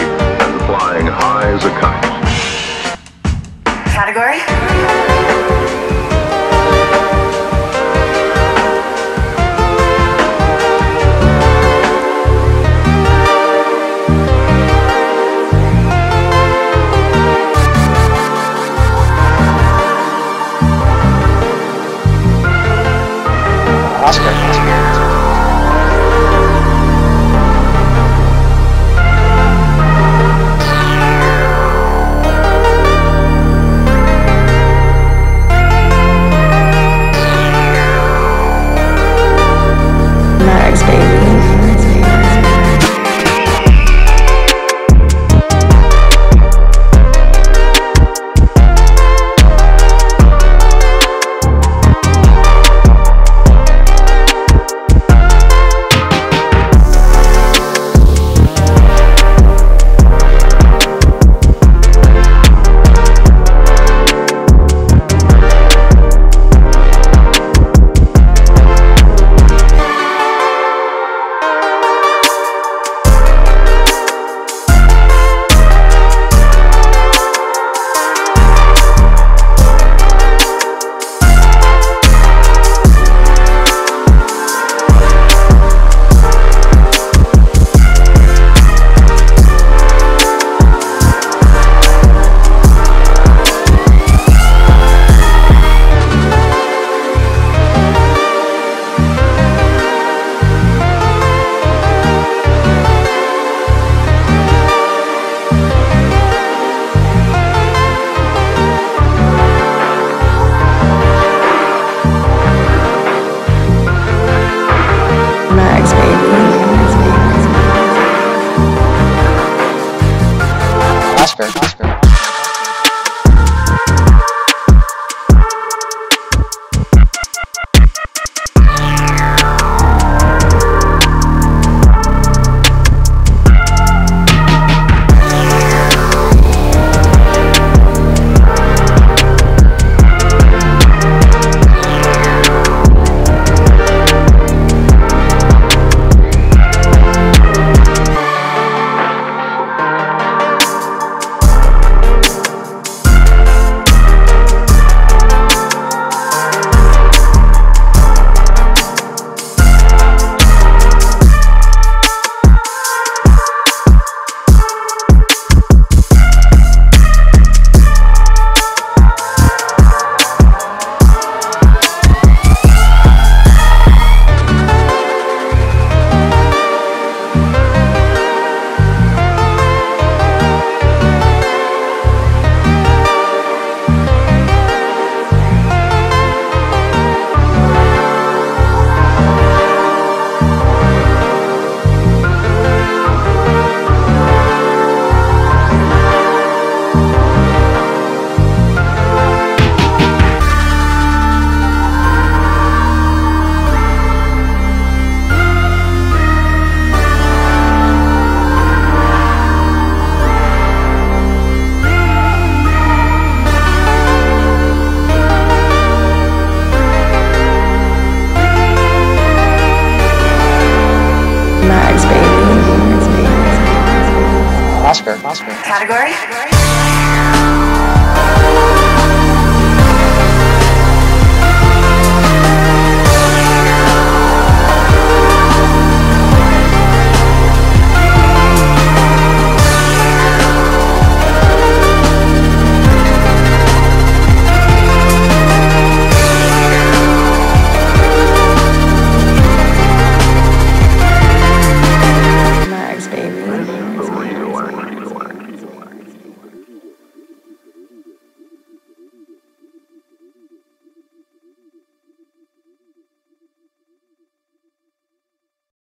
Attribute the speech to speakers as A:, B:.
A: and flying high as a kite. Category?
B: Oscar. Oscar. Oscar. Oscar. Category? Category?